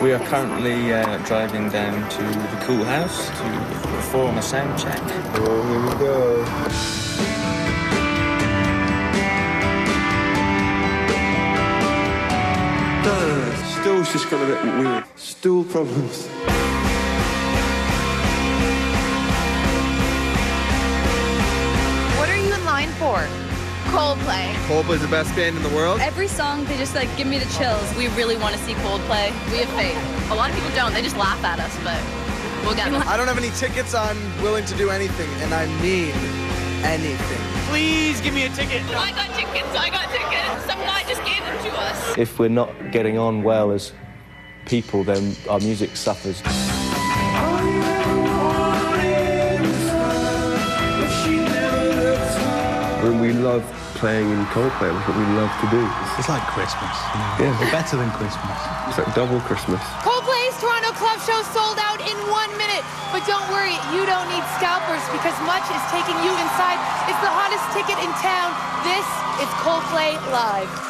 We are currently uh, driving down to the Koolhaus to perform a sound check. Oh, here we go. Uh, stool's just got a bit weird. Stool problems. What are you in line for? Coldplay. Coldplay's the best band in the world. Every song, they just like give me the chills. We really want to see Coldplay. We have faith. A lot of people don't. They just laugh at us, but we'll get them. I don't have any tickets. I'm willing to do anything, and I mean anything. Please give me a ticket. I got tickets. I got tickets. Some guy just gave them to us. If we're not getting on well as people, then our music suffers. When we love playing in Coldplay, that's what we love to do. It's like Christmas. Yeah. Or better than Christmas. It's like double Christmas. Coldplay's Toronto Club Show sold out in one minute. But don't worry, you don't need scalpers because much is taking you inside. It's the hottest ticket in town. This is Coldplay Live.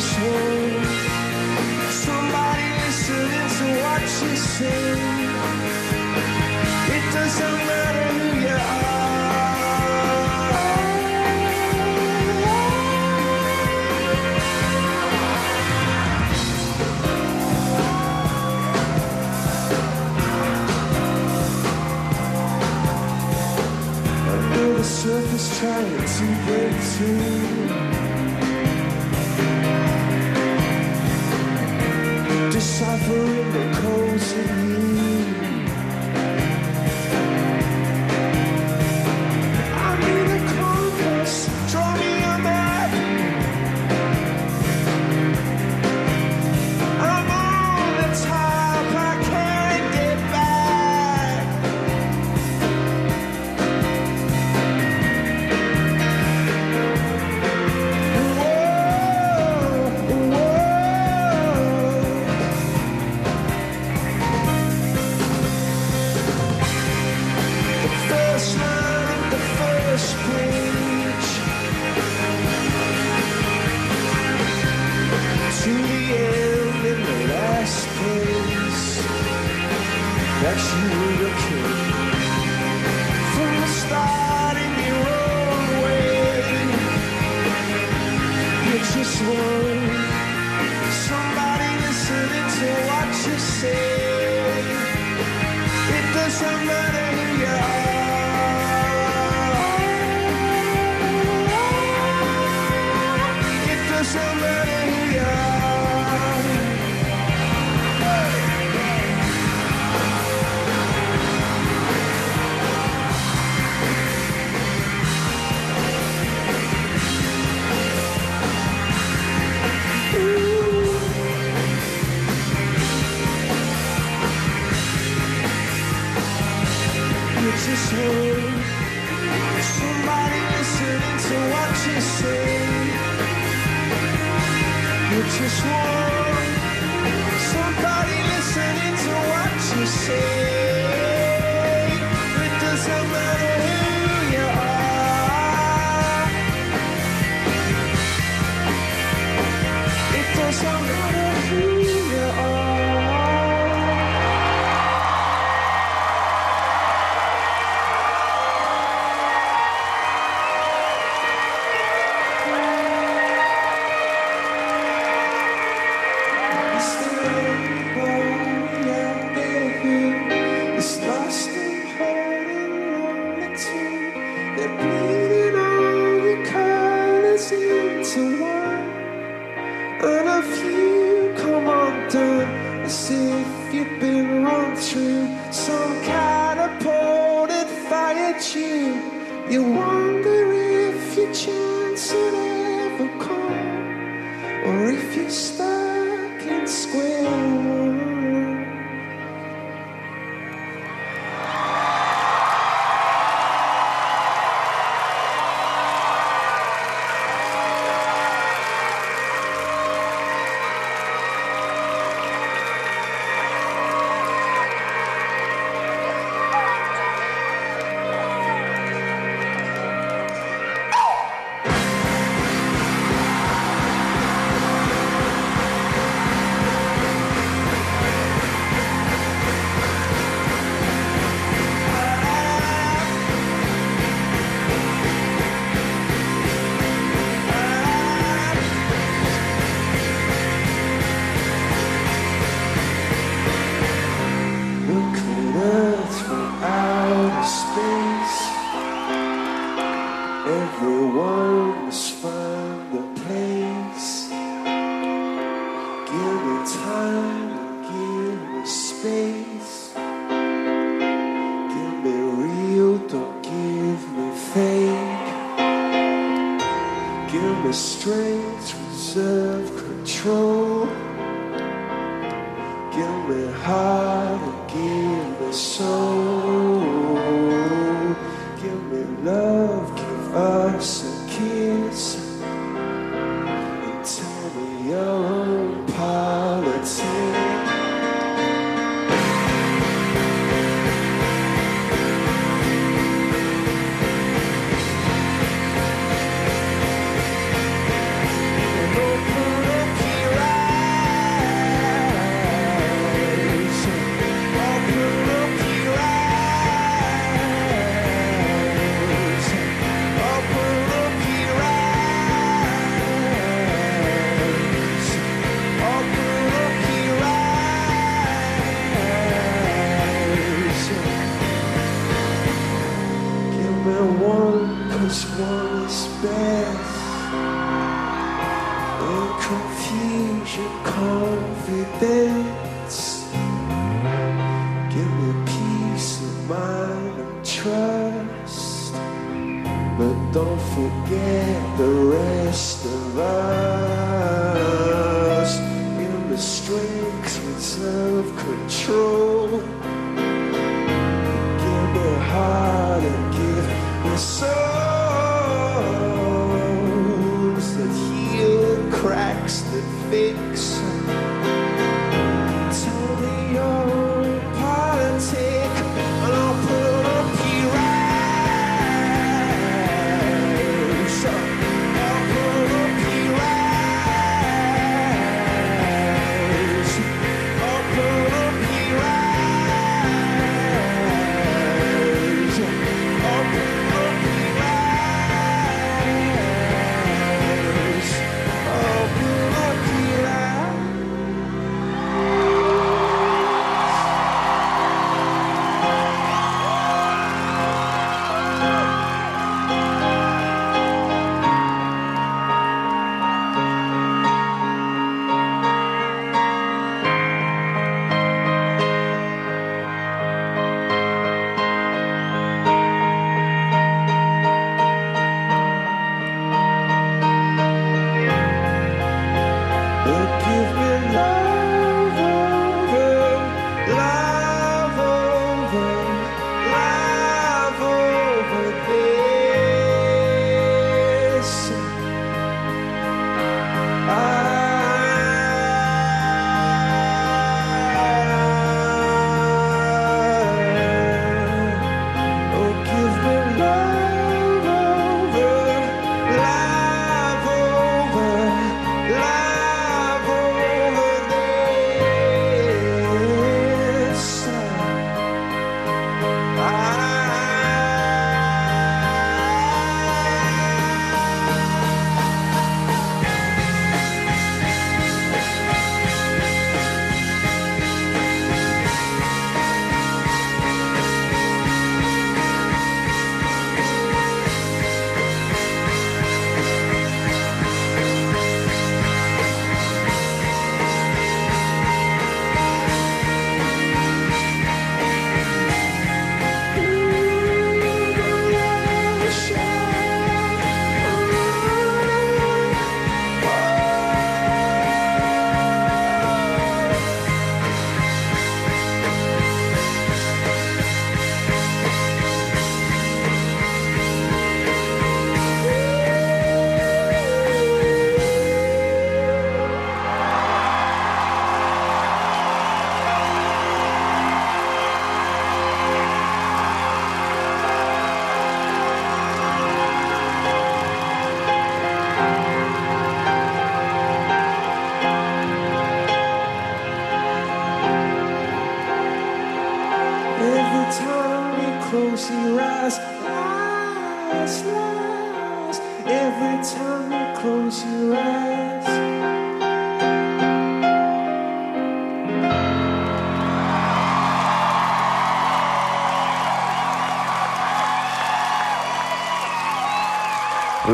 You just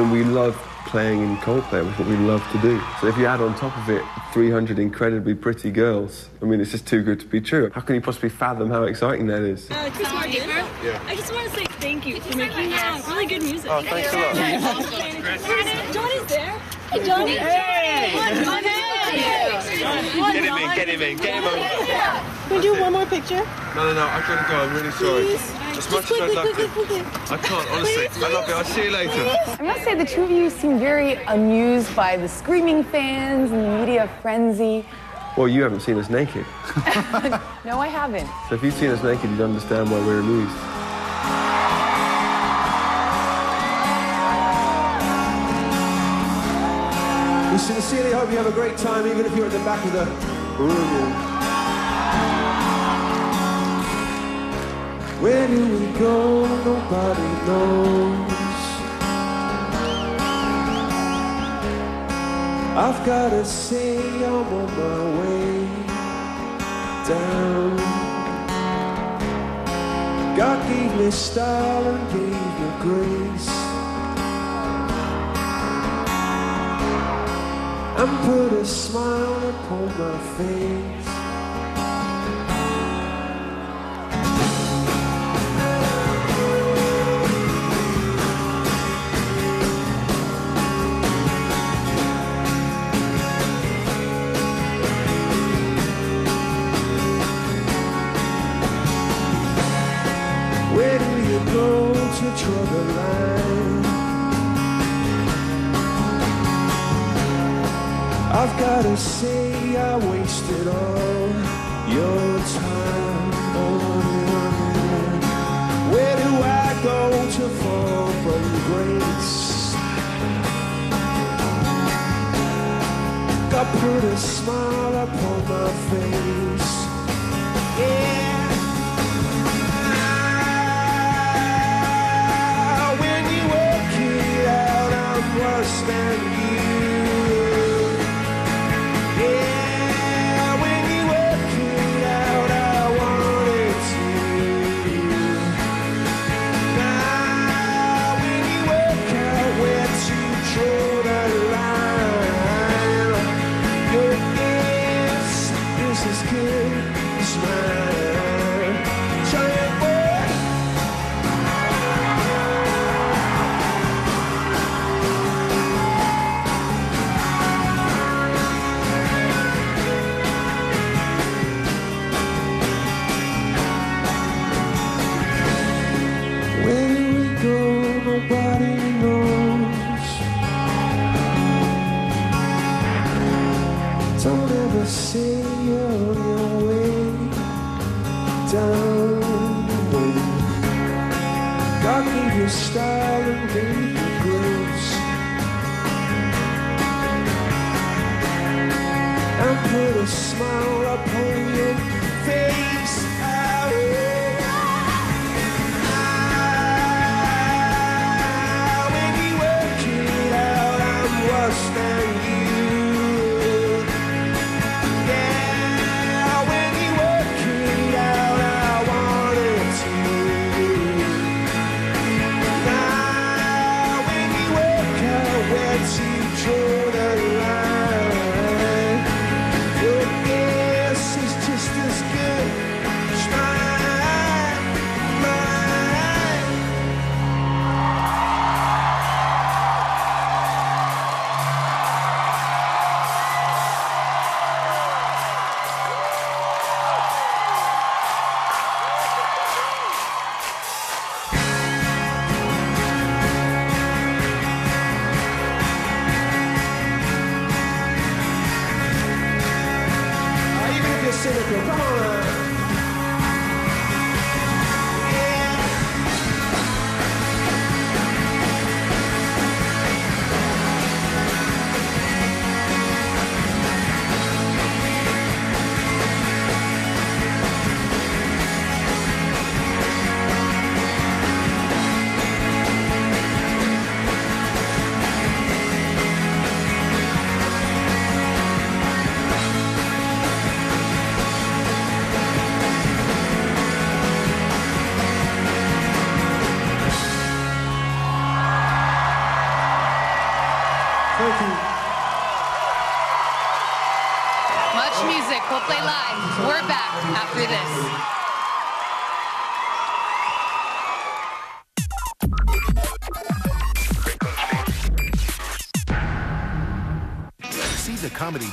I mean, we love playing in Coldplay. It's what we love to do. So if you add on top of it 300 incredibly pretty girls, I mean, it's just too good to be true. How can you possibly fathom how exciting that is? Uh, Chris Martin, Yeah. I just want to say thank you for making uh, really good music. Oh, thanks a lot. Johnny's there. Hey, Johnny. Hey! Get him in, get him in, get him on. Can we do one more picture? No, no, no, I've got to go. I'm really sorry. Please? As much as I'd love to. I can't, honestly. I love it. I'll see you later. I must say, the two of you seem very amused by the screaming fans and the media frenzy. Well, you haven't seen us naked. No, I haven't. So if you've seen us naked, you'd understand why we're amused. We sincerely hope you have a great time, even if you're at the back of the room. Where do we go? Nobody knows. I've gotta say I'm on my way down. God gave me style and gave me grace. and put a smile upon my face. From grace? God put a smile upon my face. Yeah.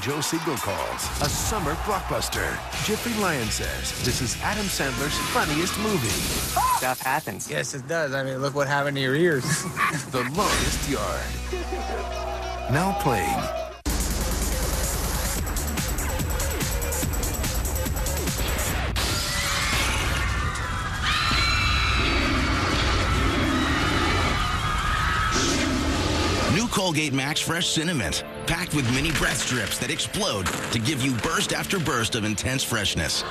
Joel Siegel calls a summer blockbuster. Jeffrey Lyons says this is Adam Sandler's funniest movie. Stuff happens. Yes, it does. I mean, look what happened to your ears. The Longest Yard. Now playing. New Colgate Max Fresh Cinnamon, packed with mini breath strips that explode to give you burst after burst of intense freshness.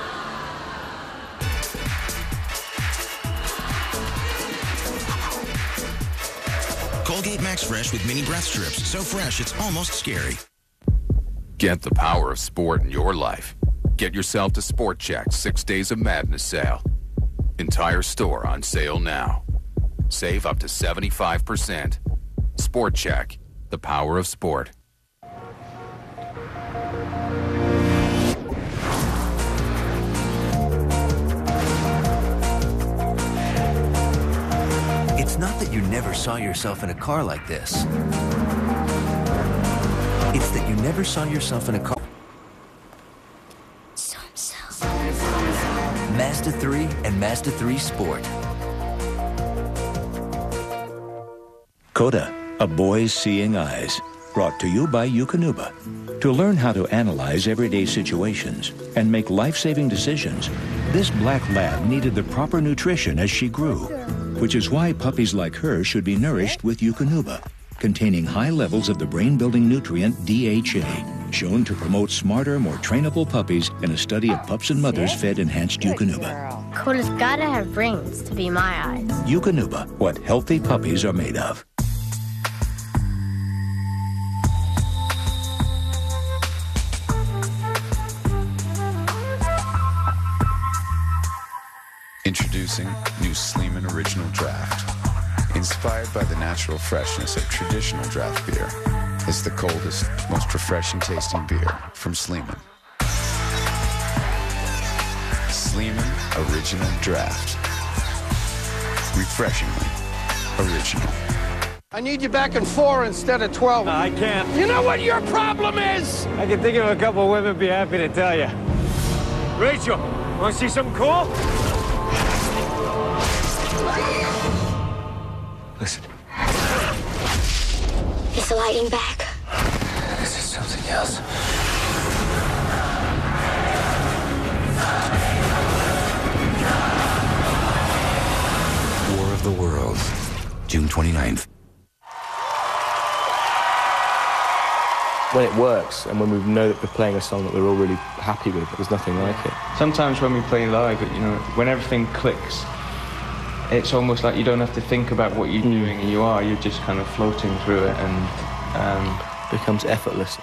Colgate Max Fresh with mini breath strips, so fresh it's almost scary. Get the power of sport in your life. Get yourself to Sport Chek six days of madness sale. Entire store on sale now. Save up to 75%. Sport Chek, the power of sport. You never saw yourself in a car like this. It's that you never saw yourself in a car. Mazda 3 and Mazda 3 Sport. Coda, a boy's seeing eyes. Brought to you by Eukanuba. To learn how to analyze everyday situations and make life saving decisions, this black lab needed the proper nutrition as she grew, which is why puppies like her should be nourished with Eukanuba, containing high levels of the brain building nutrient DHA, shown to promote smarter, more trainable puppies in a study of pups and mothers fed enhanced Eukanuba. Coda's gotta have brains to be my eyes. Eukanuba, what healthy puppies are made of. Introducing new Sleeman Original Draft. Inspired by the natural freshness of traditional draft beer, it's the coldest, most refreshing tasting beer from Sleeman. Sleeman Original Draft. Refreshingly original. I need you back in four instead of 12. I can't. You know what your problem is? I can think of a couple women be happy to tell you. Rachel, want to see something cool? Is the lighting back? This is something else. War of the Worlds. June 29th. When it works and when we know that we're playing a song that we're all really happy with, there's nothing like it. Sometimes when we play live, you know, when everything clicks, it's almost like you don't have to think about what you're doing, and you are. You're just kind of floating through it, and um, becomes effortless.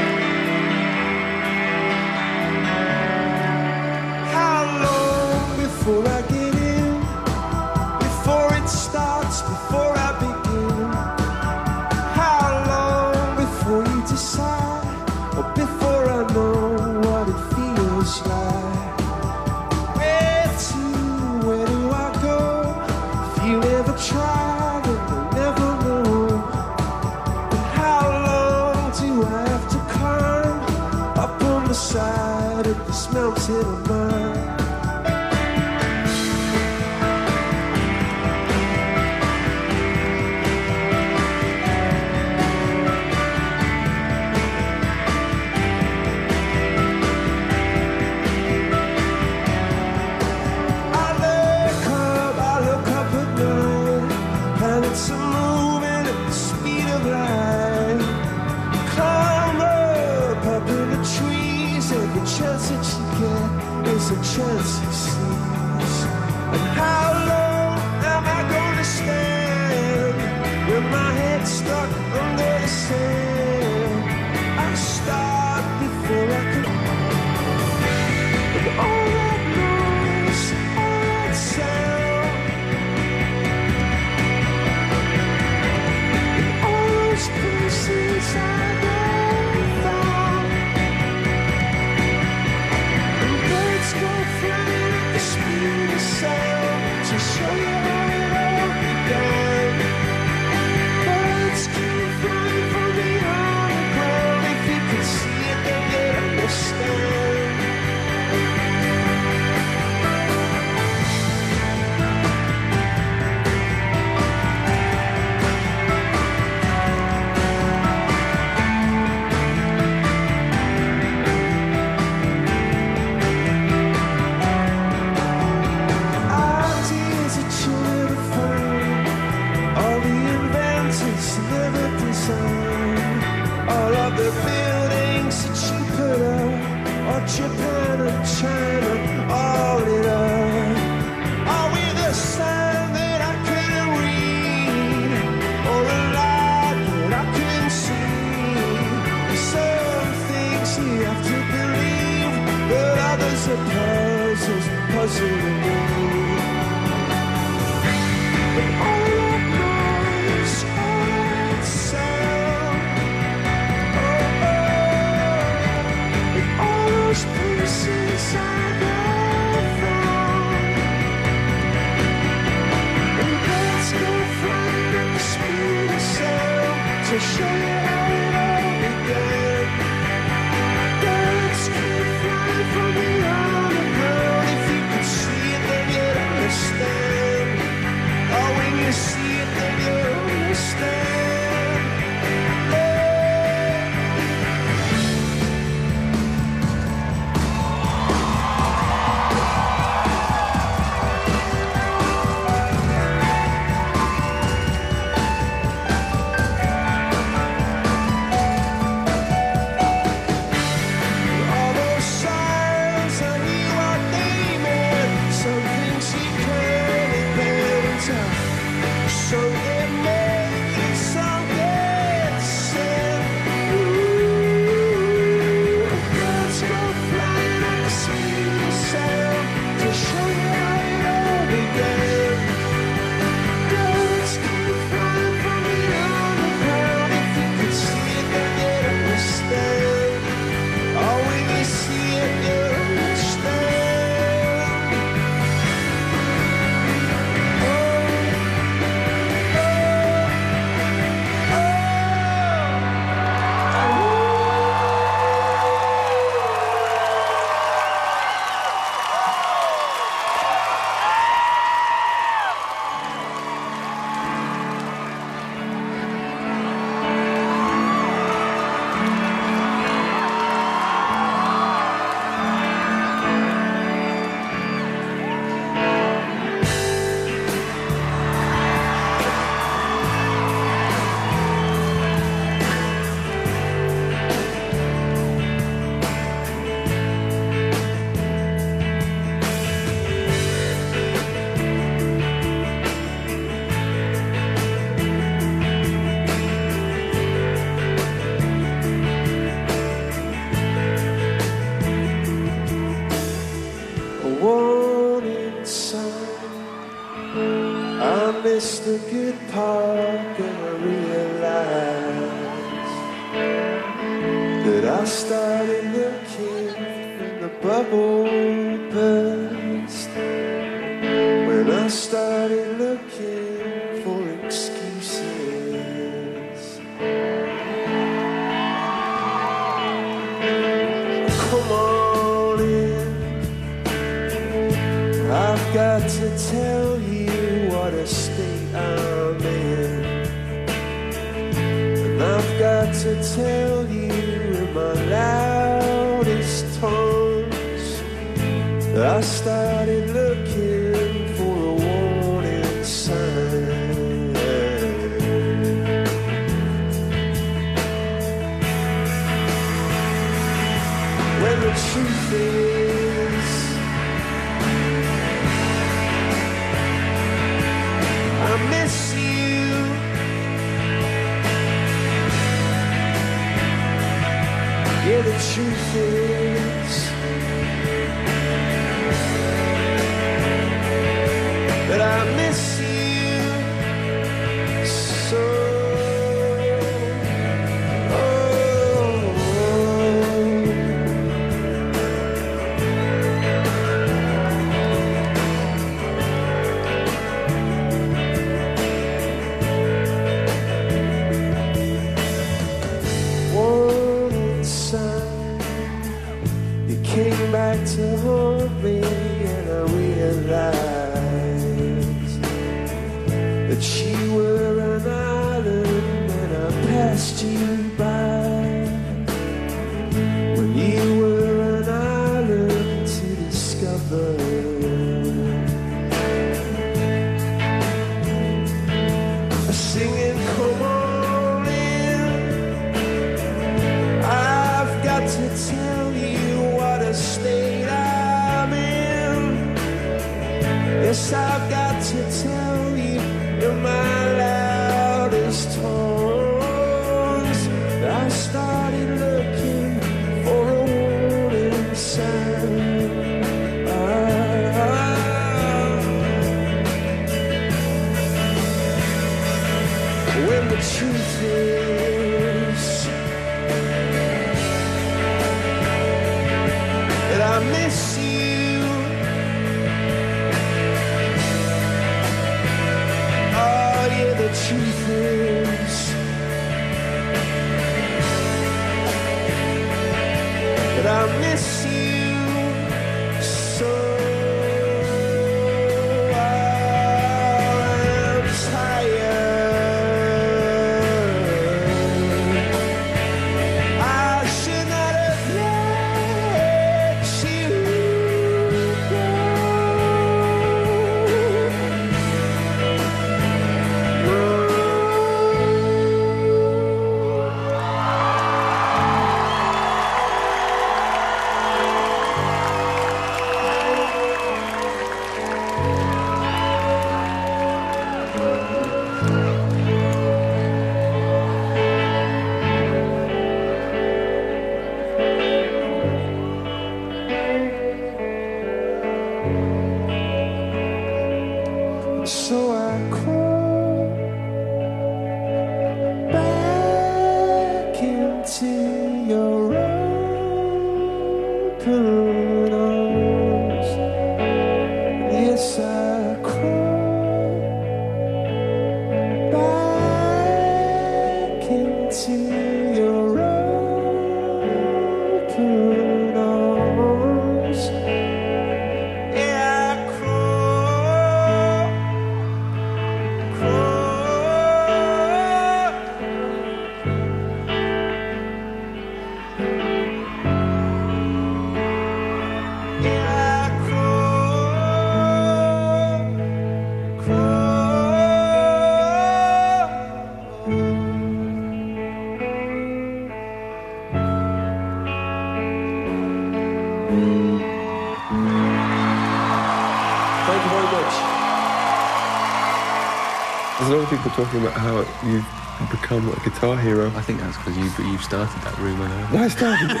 people talking about how you've become a guitar hero. I think that's because you, you've started that rumour now. I started it.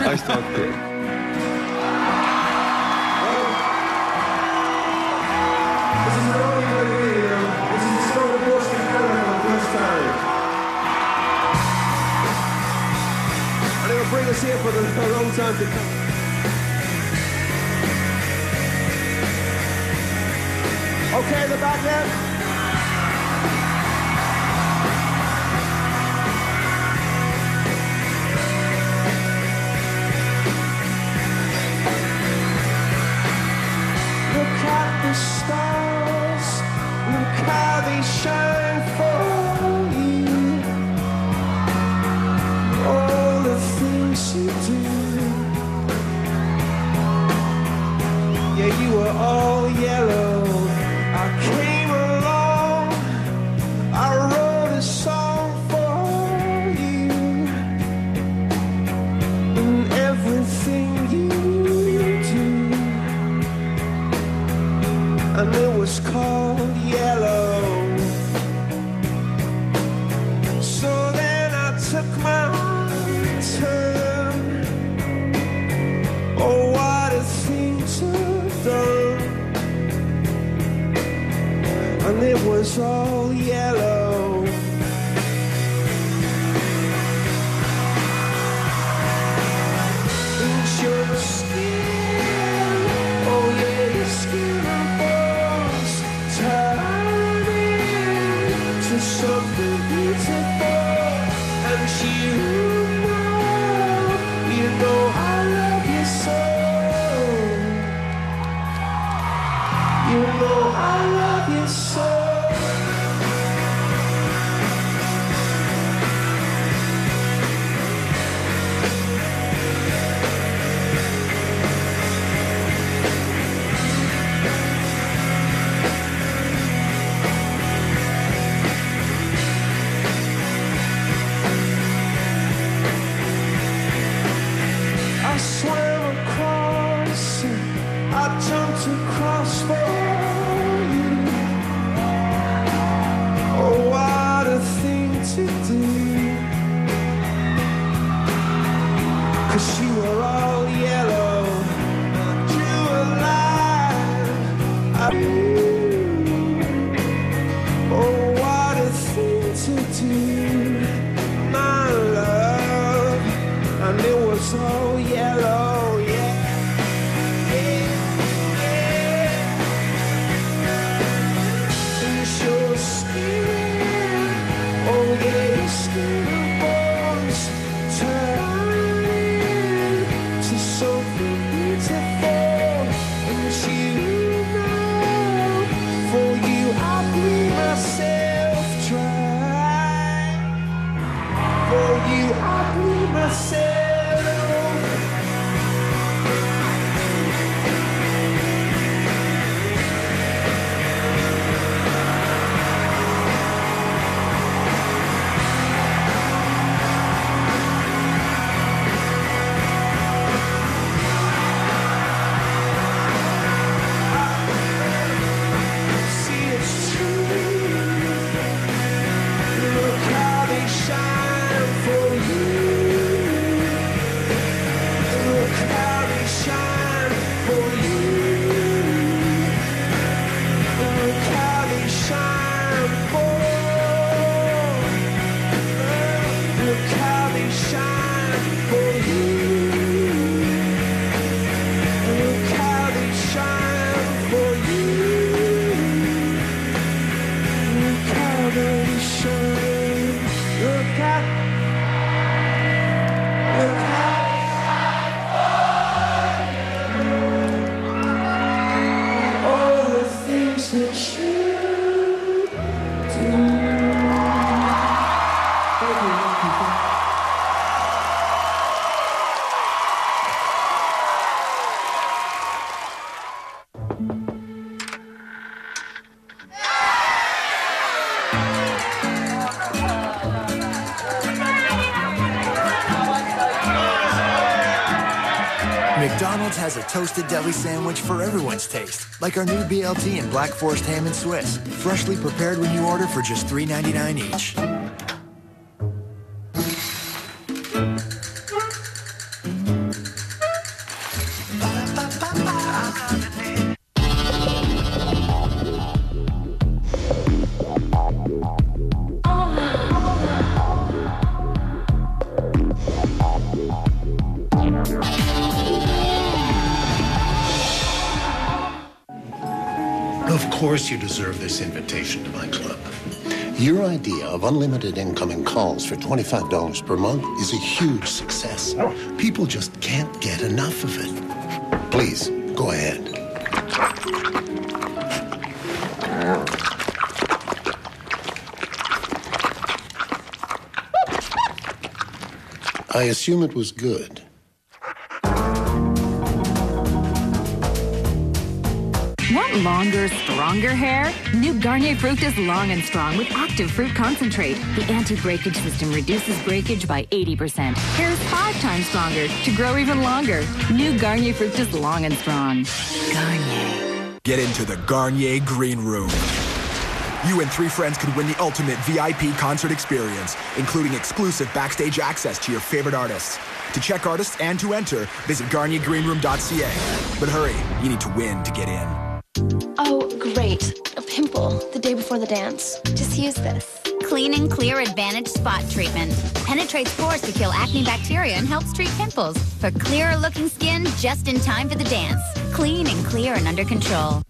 I started it. And it will bring us here for, the, for a long time to come. Okay, the back there. Toasted deli sandwich for everyone's taste, like our new BLT and Black Forest ham and Swiss, freshly prepared when you order for just $3.99 each. This invitation to my club. Your idea of unlimited incoming calls for $25 per month is a huge success. Oh. People just can't get enough of it. Please, go ahead. I assume it was good. Want longer, stronger hair? New Garnier Fructis Long and Strong with active fruit concentrate. The anti-breakage system reduces breakage by 80%. Hair is five times stronger to grow even longer. New Garnier Fructis Long and Strong. Garnier. Get into the Garnier Green Room. You and three friends could win the ultimate VIP concert experience, including exclusive backstage access to your favorite artists. To check artists and to enter, visit GarnierGreenroom.ca. But hurry, you need to win to get in. A pimple the day before the dance. Just use this. Clean and Clear Advantage Spot Treatment. Penetrates pores to kill acne bacteria and helps treat pimples. For clearer looking skin just in time for the dance. Clean and clear and under control.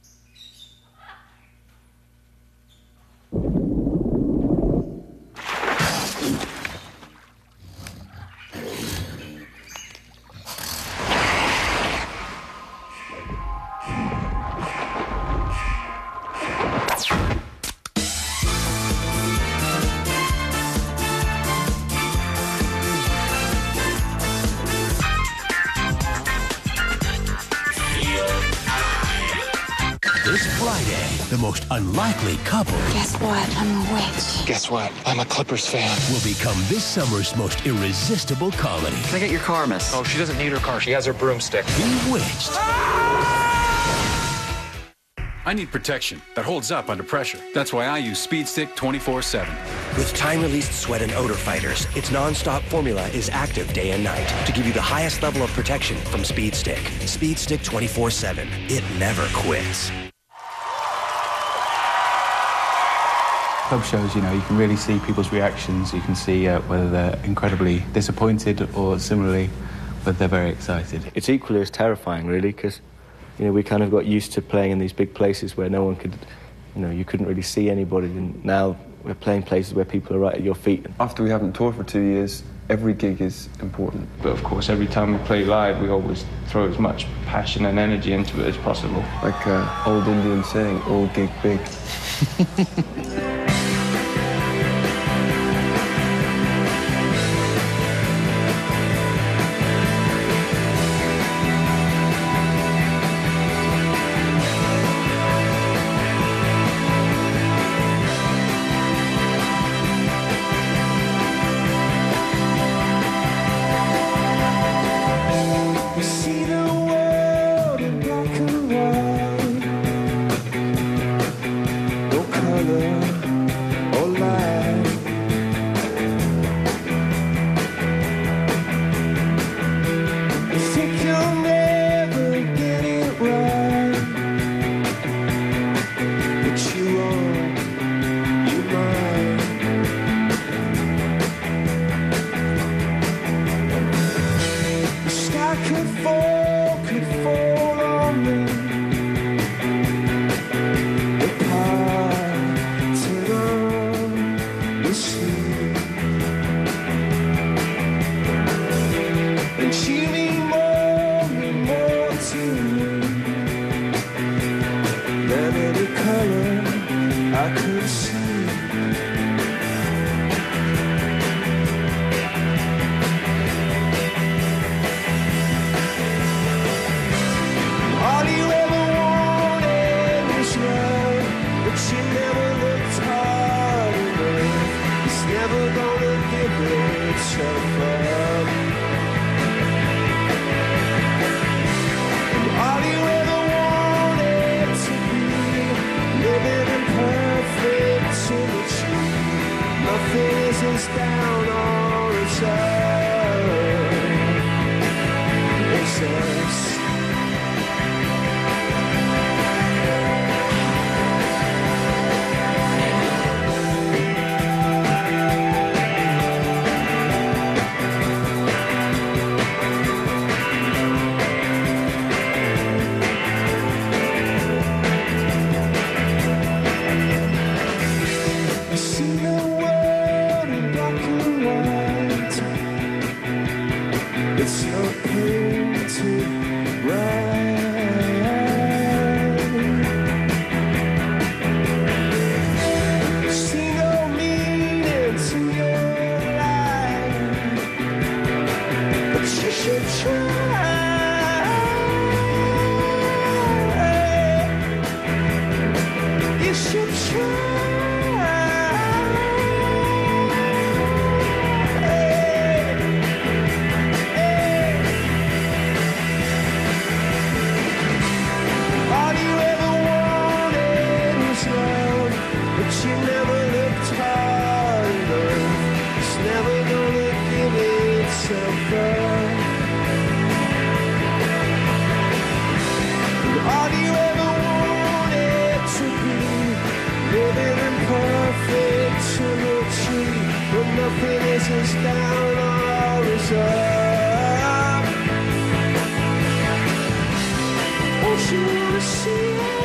Unlikely couple Guess what? I'm a witch. Guess what? I'm a Clippers fan. Will become this summer's most irresistible comedy. Can I get your car, miss? Oh, she doesn't need her car. She has her broomstick. Bewitched. I need protection that holds up under pressure. That's why I use Speed Stick 24 7. With time-released sweat and odor fighters, its non-stop formula is active day and night to give you the highest level of protection from Speed Stick. Speed Stick 24-7. It never quits. Club shows, you know, you can really see people's reactions. You can see uh, whether they're incredibly disappointed or similarly, whether they're very excited. It's equally as terrifying, really, because you know we kind of got used to playing in these big places where no one could, you know, you couldn't really see anybody, and now we're playing places where people are right at your feet. After we haven't toured for two years, every gig is important. But of course, every time we play live, we always throw as much passion and energy into it as possible. Like uh, old Indian saying, all gig big. is down as up. Don't you wanna see it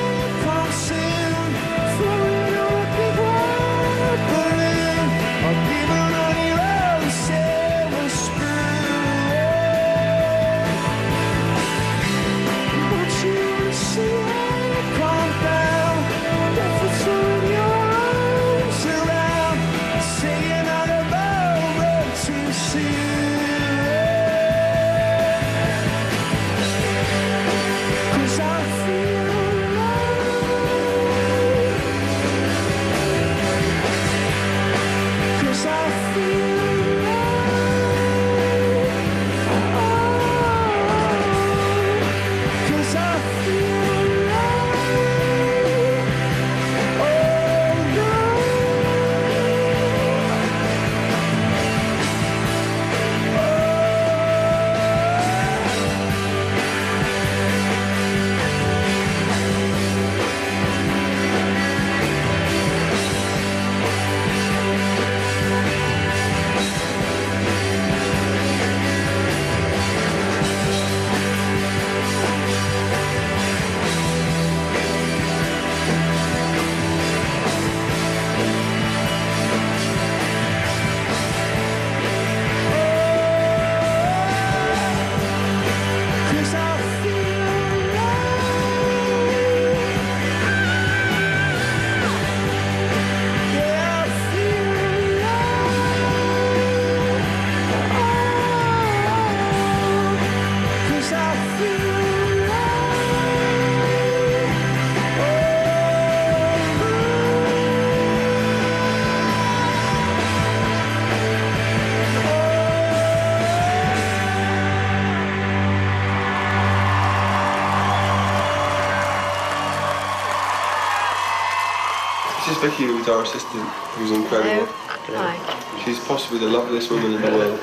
who's our assistant, who's incredible. Oh, hi. She's possibly the loveliest woman in the world.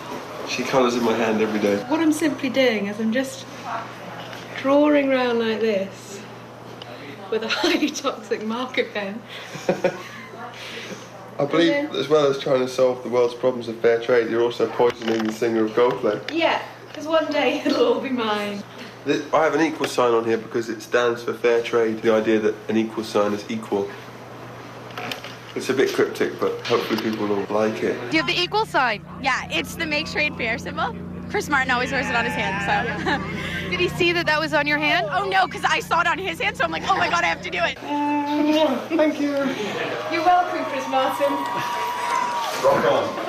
She colours in my hand every day. What I'm simply doing is I'm just drawing around like this with a highly toxic marker pen. I believe, as well as trying to solve the world's problems of fair trade, you're also poisoning the singer of Coldplay. Yeah, because one day it'll all be mine. I have an equal sign on here because it stands for fair trade, the idea that an equal sign is equal. It's a bit cryptic, but hopefully people will like it. Do you have the equal sign? Yeah, it's the make trade fair symbol. Chris Martin always wears it on his hand, so. Did he see that that was on your hand? Oh no, because I saw it on his hand, so I'm like, oh my god, I have to do it. Thank you. You're welcome, Chris Martin. Rock on.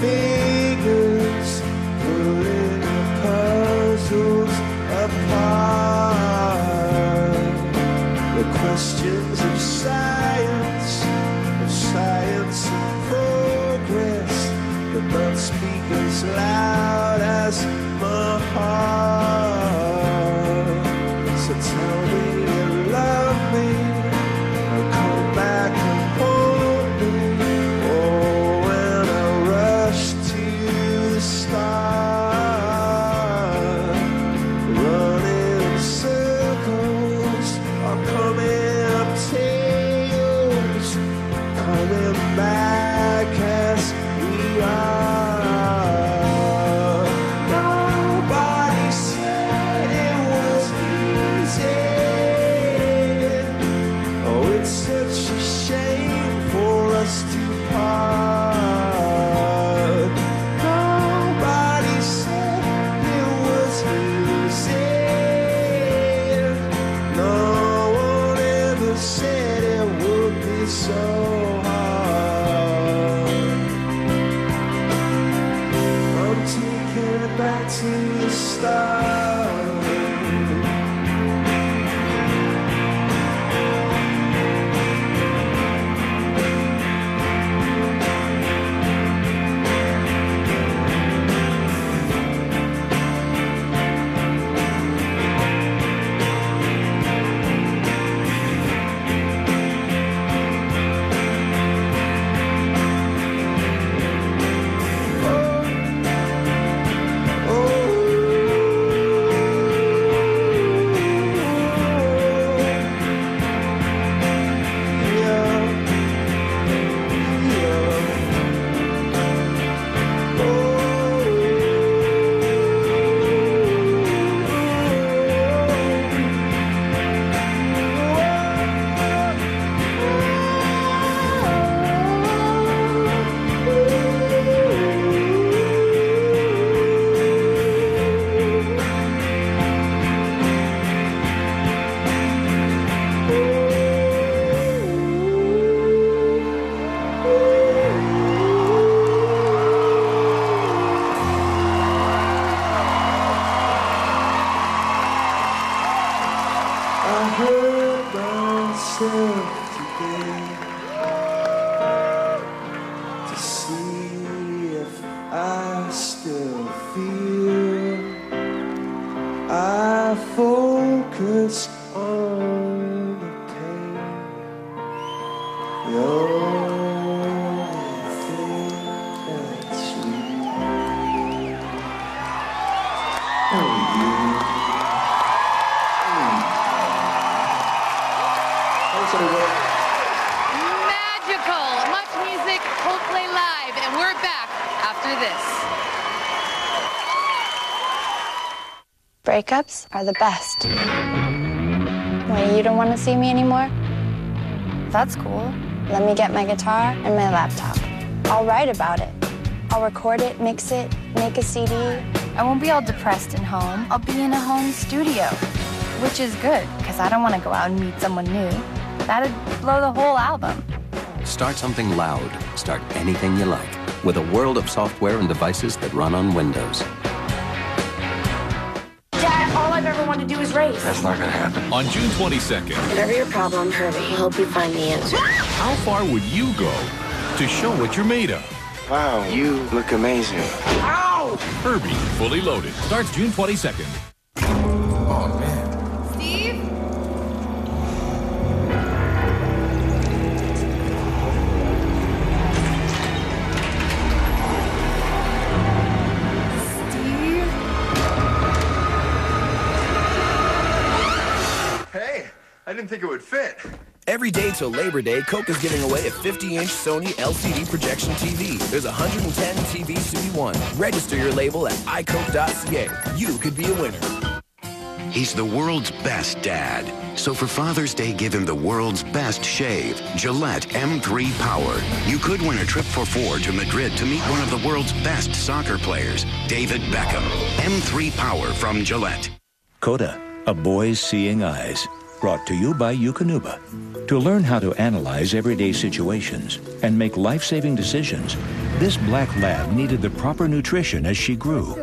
Figures, the puzzles apart. The questions of science, focus are the best. When you don't want to see me anymore? That's cool. Let me get my guitar and my laptop. I'll write about it. I'll record it, mix it, make a CD. I won't be all depressed and home. I'll be in a home studio, which is good because I don't want to go out and meet someone new. That'd blow the whole album. Start something loud. Start anything you like with a world of software and devices that run on Windows. Race. That's not going to happen. On June 22nd, Whatever your problem, Herbie, we'll help you find the answer. how far would you go to show what you're made of? Wow, you look amazing. Ow! Herbie, fully loaded, starts June 22nd. Fit. Every day till Labor Day, Coke is giving away a 50-inch Sony LCD projection TV. There's 110 TVs to be won. Register your label at iCoke.ca. You could be a winner. He's the world's best dad. So for Father's Day, give him the world's best shave, Gillette M3 Power. You could win a trip for four to Madrid to meet one of the world's best soccer players, David Beckham. M3 Power from Gillette. Coda, a boy's seeing eyes. Brought to you by Eukanuba. To learn how to analyze everyday situations and make life-saving decisions, this black lab needed the proper nutrition as she grew,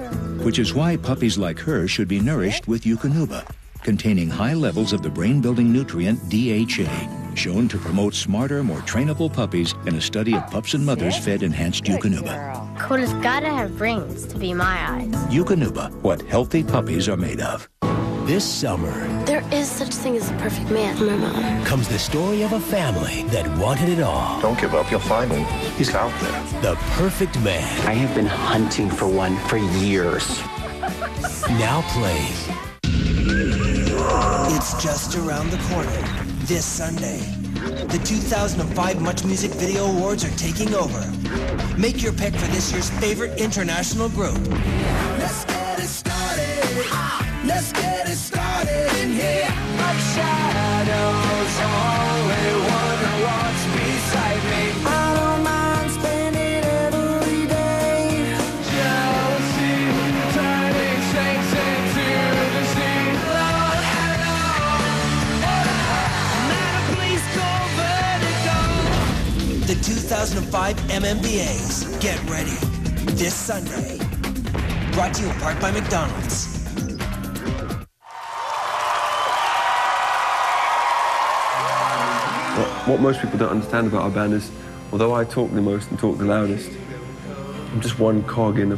which is why puppies like her should be nourished with Eukanuba, containing high levels of the brain-building nutrient DHA, shown to promote smarter, more trainable puppies in a study of pups and mothers fed enhanced Eukanuba. Coda's gotta have brains to be my eyes. Eukanuba, what healthy puppies are made of. This summer There is such thing as a perfect man, my mom. comes the story of a family that wanted it all. Don't give up, you'll find him. He's out there. The perfect man. I have been hunting for one for years. now playing. It's just around the corner. This Sunday. The 2005 Much Music Video Awards are taking over. Make your pick for this year's favorite international group. Let's get it started. Let's get 2005 MMVAs. Get ready. This Sunday. Brought to you in part by McDonald's. What, what most people don't understand about our band is, although I talk the most and talk the loudest, I'm just one cog in a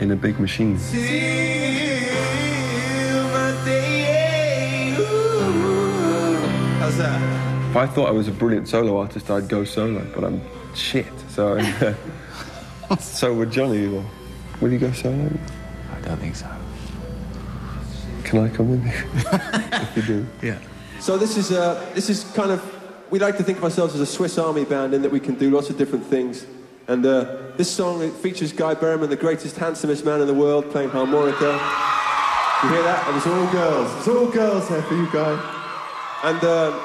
in a big machine. How's that? If I thought I was a brilliant solo artist, I'd go solo, but I'm shit. So, so would Johnny. Or, will you go solo? I don't think so. Can I come with you? if you do. Yeah. So this is uh, this is kind of we like to think of ourselves as a Swiss Army band in that we can do lots of different things. And uh, this song it features Guy Berryman, the greatest, handsomest man in the world, playing harmonica. You hear that? And it's all girls. It's all girls there for you, Guy. And uh,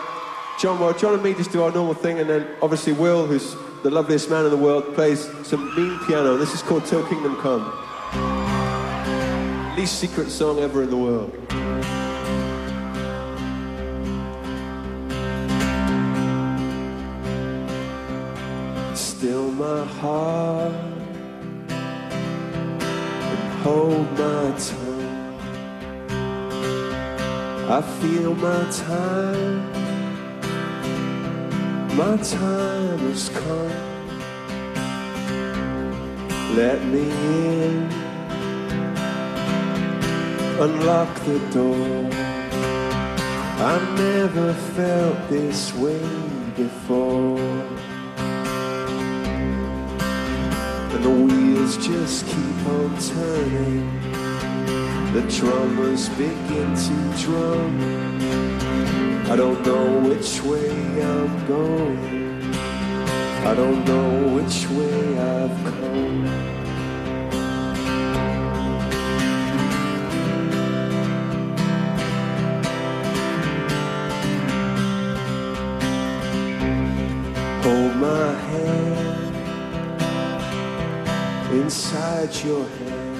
John, well, John and me just do our normal thing, and then obviously Will, who's the loveliest man in the world, plays some mean piano. This is called Till Kingdom Come. Least secret song ever in the world. Still my heart and hold my tongue. I feel my time, my time has come. Let me in, unlock the door. I never felt this way before. And the wheels just keep on turning. The drummers begin to drum. I don't know which way I'm going. I don't know which way I've come. Hold my hand inside your hands.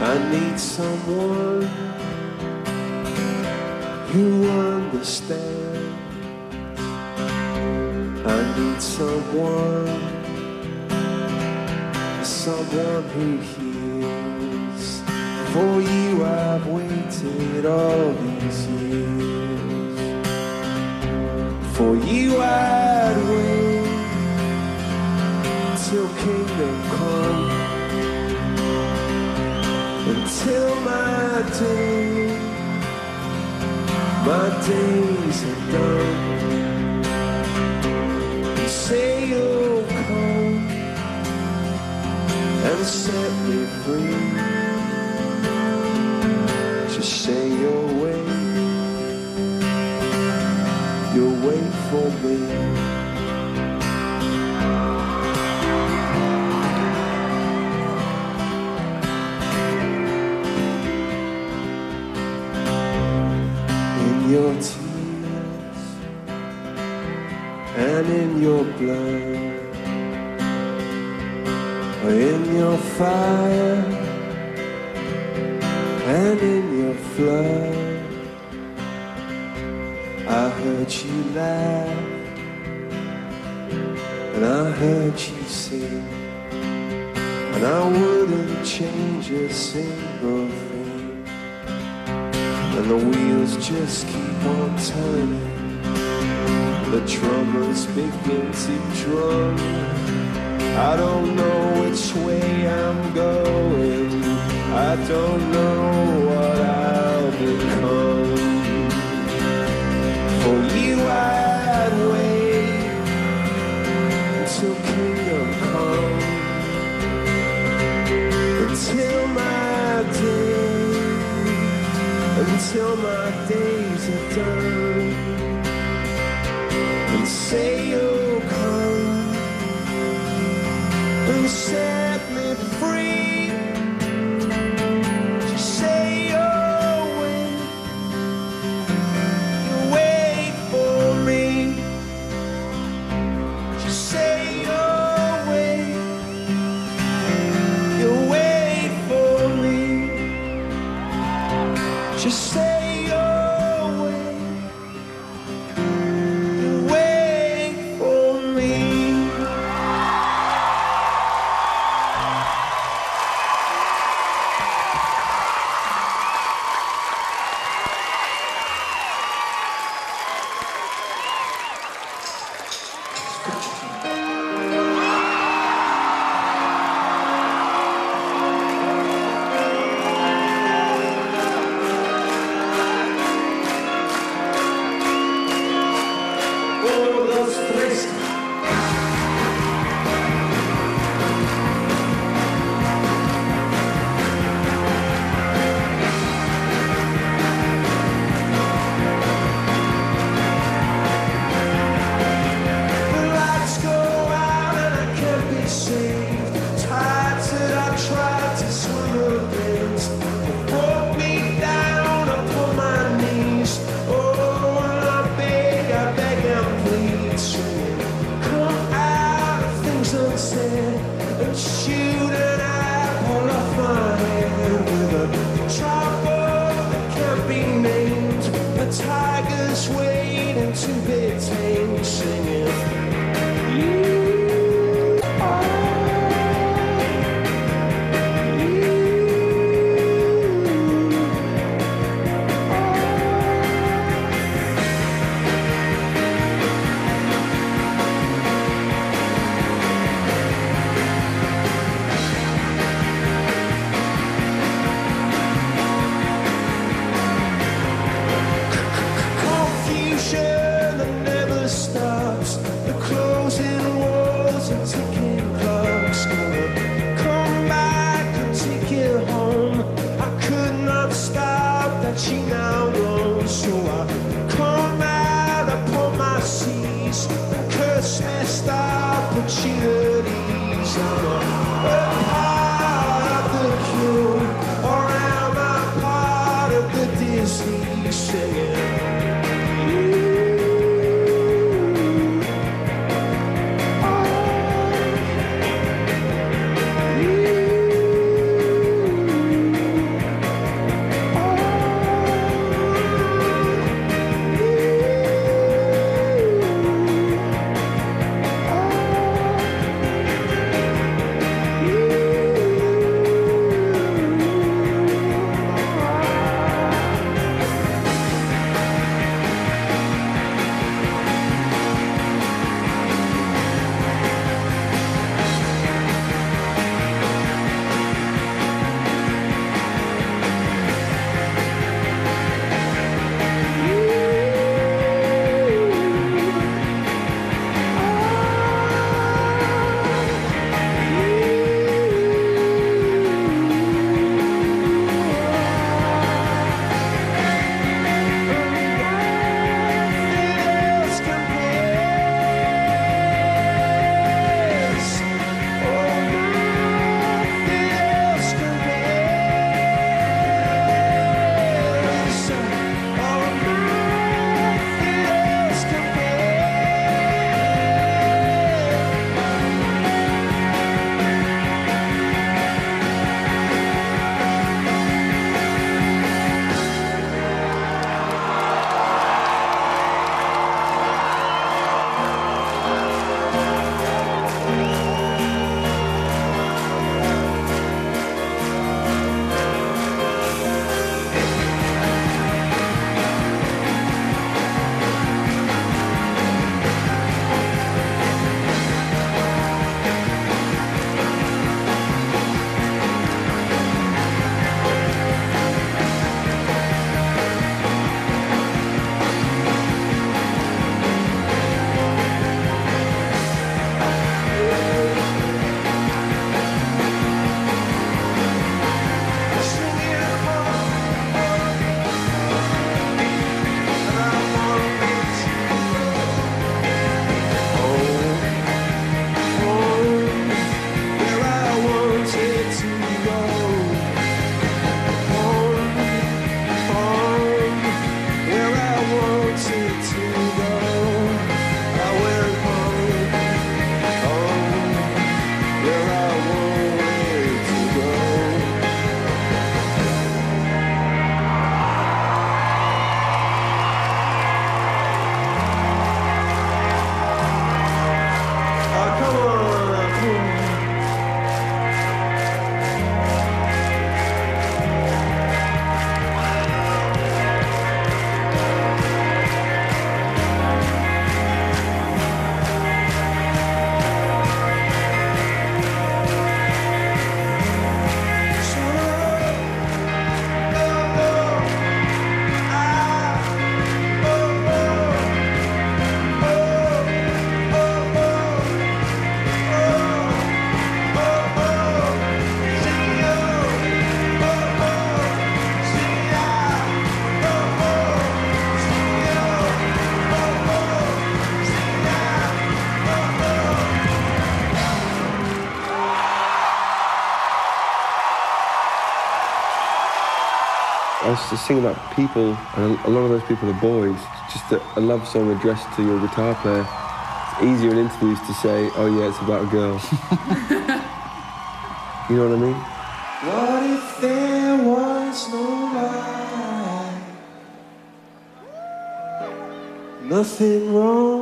I need someone who understands. I need someone, someone who hears. For you I've waited all these years. For you I'd wait till kingdom come. Until my day, my days are done. You say you'll come and set me free. Just say you'll wait, you'll wait for me. In your blood, in your fire. And in your flood. I heard you laugh. And I heard you sing, and I wouldn't change a single thing. And the wheels just keep on turning. The drummers begin to drum. I don't know which way I'm going. I don't know what I'll become. For you I'd wait until kingdom come. Until my day until my days are done say you'll come and set I was just about people, and a lot of those people are boys. Just a, a love song addressed to your guitar player. It's easier in interviews to say, oh yeah, it's about a girl. you know what I mean? What if there was no lie? Nothing wrong,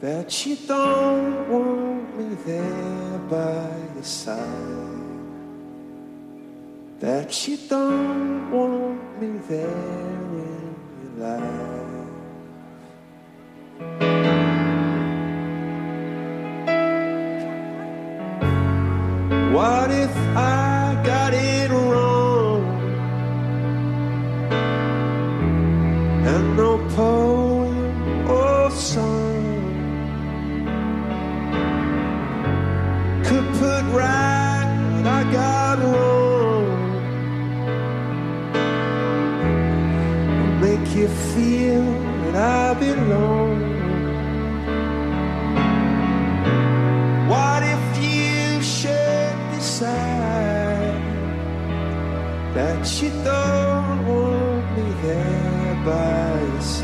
that you don't want me there by your side? That you don't want me there in your life? What if I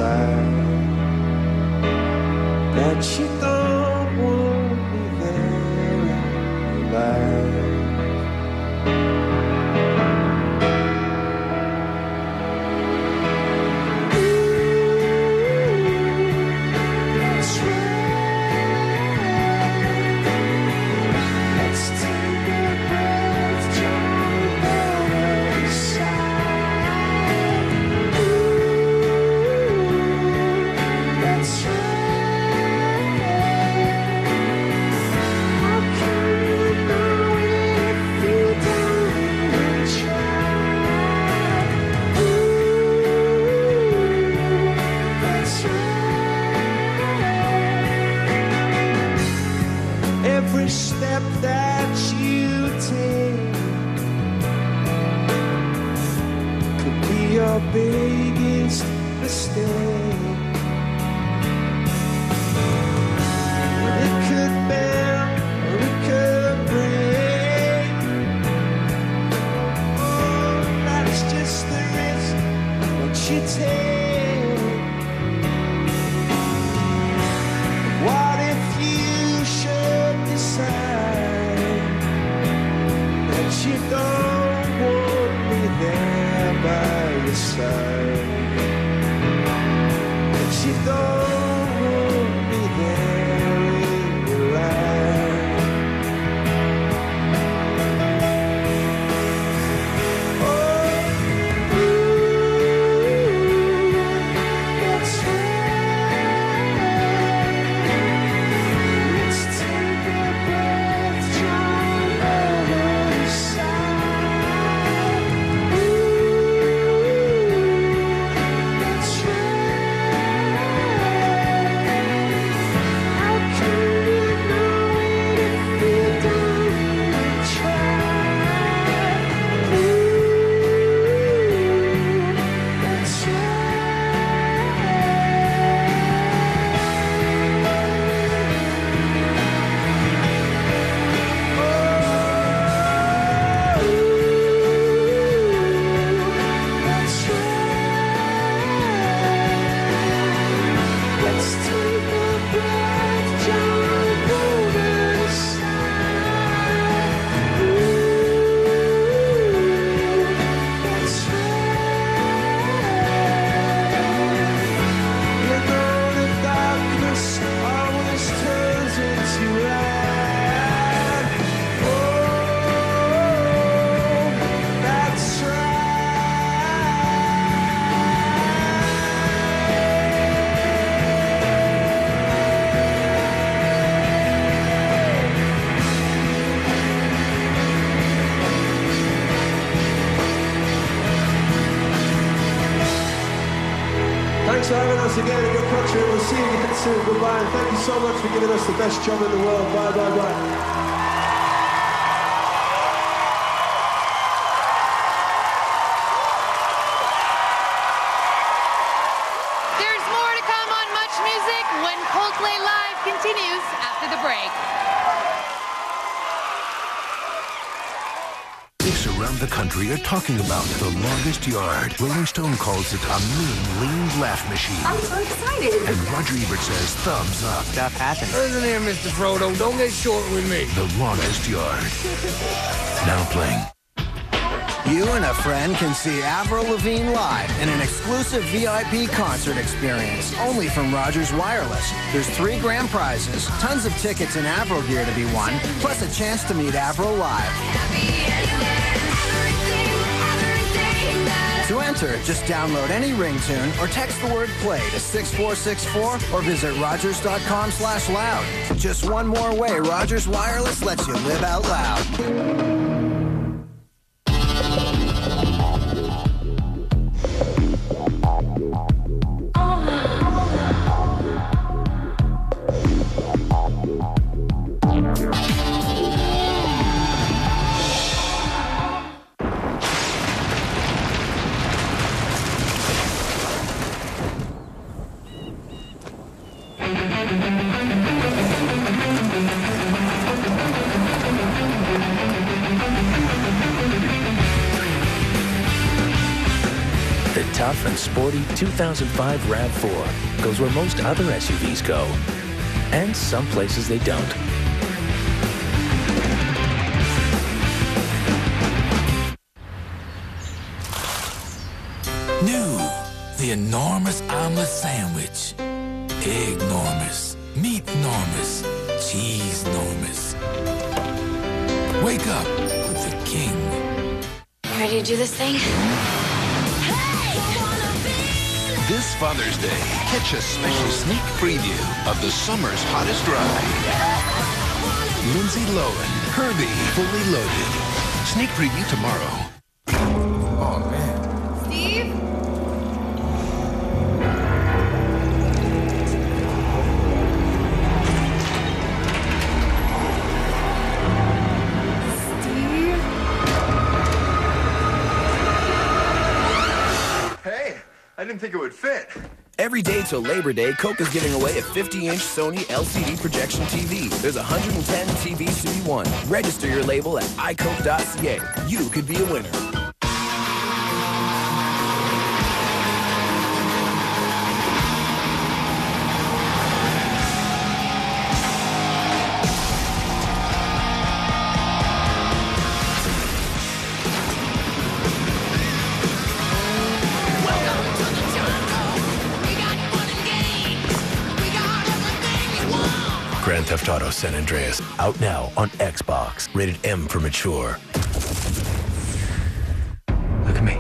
side? Be giving us the best job in the world. Bye, bye, bye. There's more to come on Much Music when Coldplay Live continues after the break. Around the country are talking about the longest yard. Rolling Stone calls it a mean, lean laugh machine. I'm so excited. And Roger Ebert says thumbs up. Stuff happens. Listen here, Mr. Frodo. Don't get short with me. The longest yard. Now playing. You and a friend can see Avril Lavigne live in an exclusive VIP concert experience only from Rogers Wireless. There's three grand prizes, tons of tickets and Avril gear to be won, plus a chance to meet Avril live. To enter, just download any ringtune or text the word play to 6464 or visit rogers.com slash loud. Just one more way Rogers Wireless lets you live out loud. Tough and sporty 2005 RAV4 goes where most other SUVs go, and some places they don't. New, the enormous omelet sandwich. Egg enormous, meat enormous, cheese enormous. Wake up with the king. Ready to do this thing? This Father's Day, catch a special sneak preview of the summer's hottest ride. Lindsay Lohan, Herbie, fully loaded. Sneak preview tomorrow. Oh, man. Didn't think it would fit. Every day till Labor Day, Coke is giving away a 50-inch Sony LCD projection TV. There's 110 TVs to be won. Register your label at iCoke.ca. You could be a winner. Theft Auto San Andreas. Out now on Xbox. Rated M for mature. Look at me.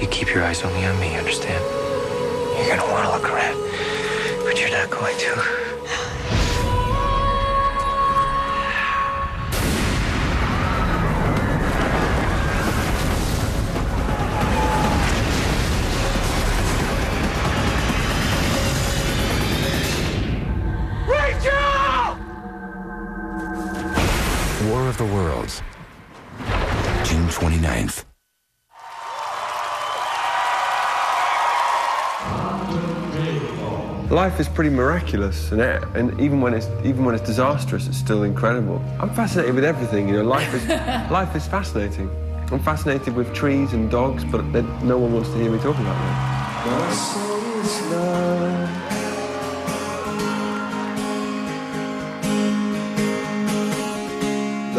You keep your eyes only on me, understand? You're gonna wanna look around, but you're not going to. Worlds. June 29th. Life is pretty miraculous, and, it, and even when it's even when it's disastrous, it's still incredible. I'm fascinated with everything. You know, life is life is fascinating. I'm fascinated with trees and dogs, but no one wants to hear me talk about them.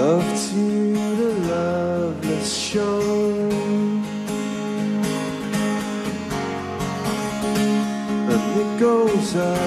Love to the loveless shown. And it goes up.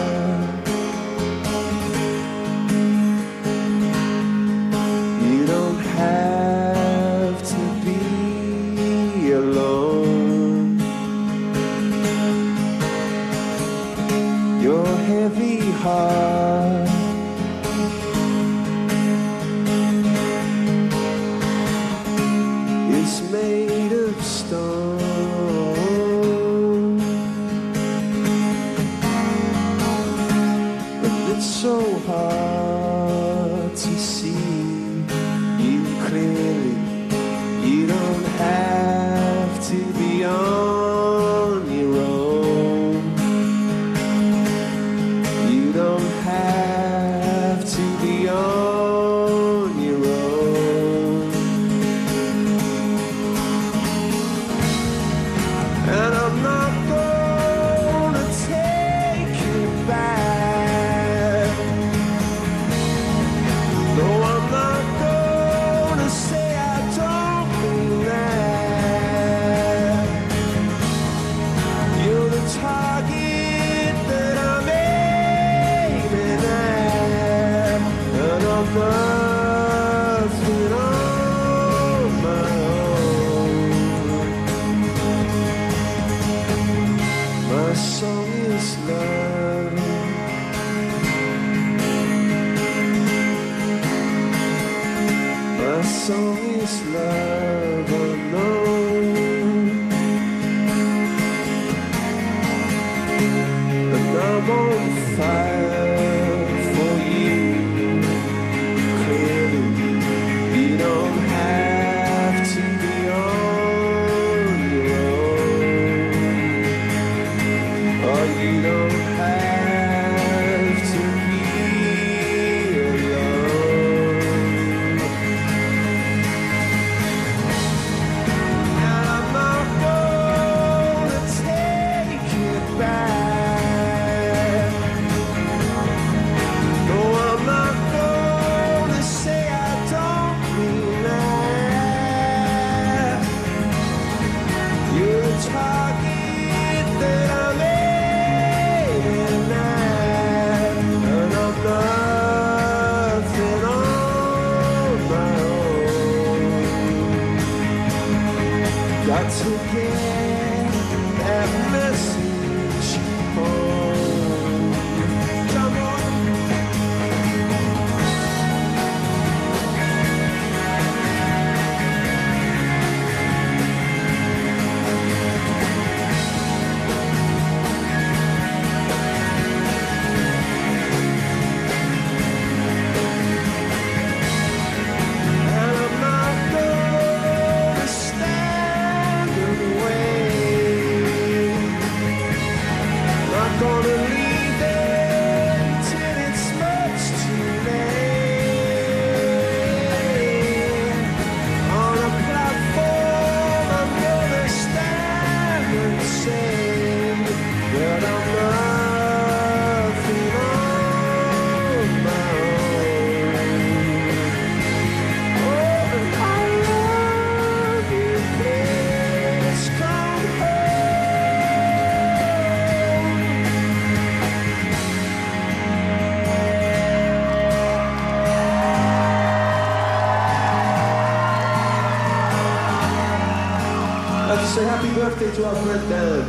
Say happy birthday to our friend Dan.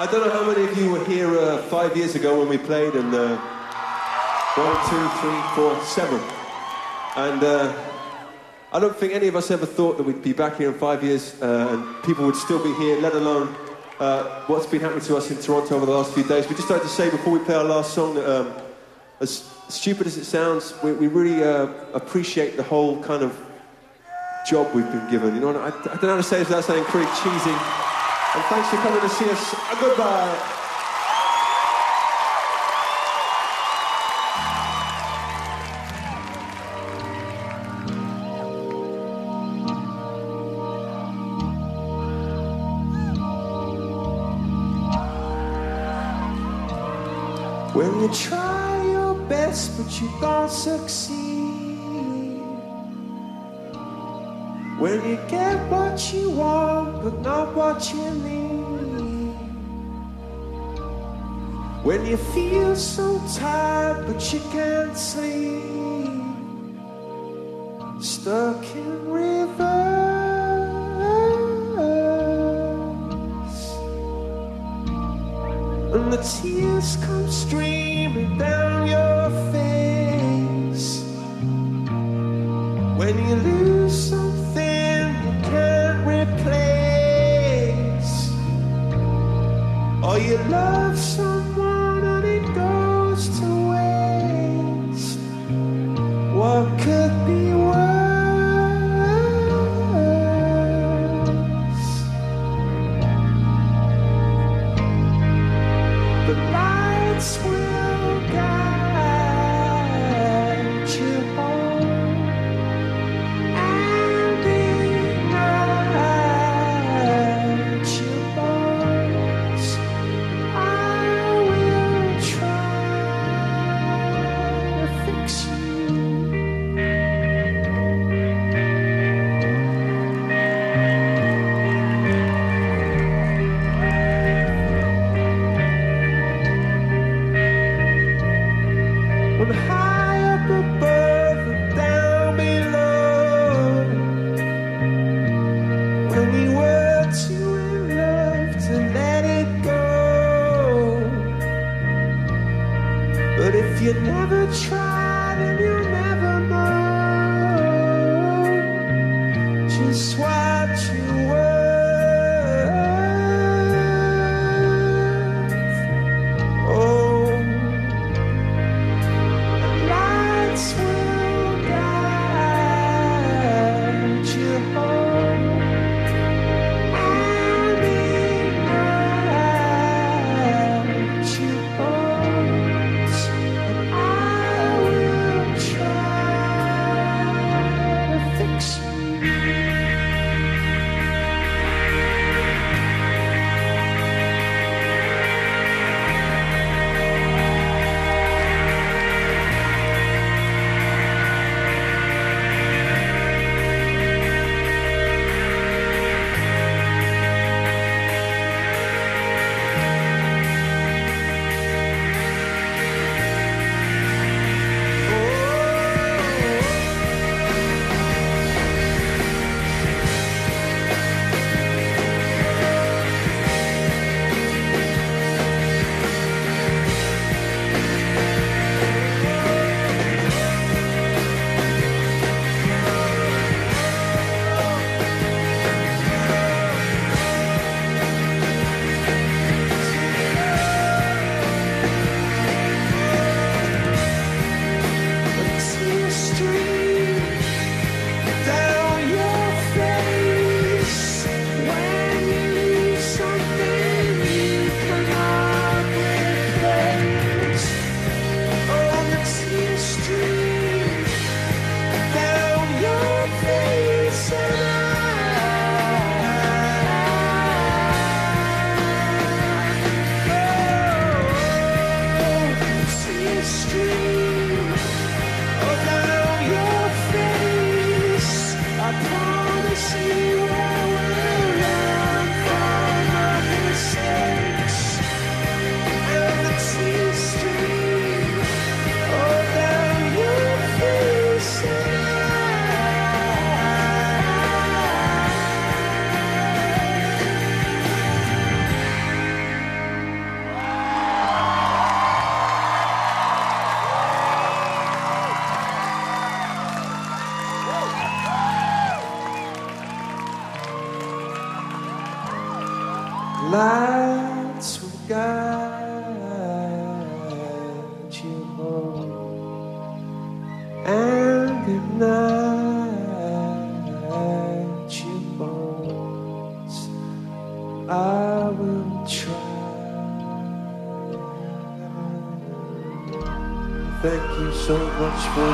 I don't know how many of you were here uh, five years ago when we played, and uh, one, two, three, four, seven. And uh, I don't think any of us ever thought that we'd be back here in five years uh, and people would still be here, let alone uh, what's been happening to us in Toronto over the last few days. We just like to say before we play our last song that, um, as stupid as it sounds, we, we really uh, appreciate the whole kind of job we've been given. You know, I, I don't know how to say this without sounding pretty cheesy. And thanks for coming to see us. Uh, goodbye. When you try your best but you don't succeed. When you get what you want but not what you need. When you feel so tired but you can't sleep. Stuck in reverse. And the tears come streaming down your face. When you lose something you can't replace. Or you love much for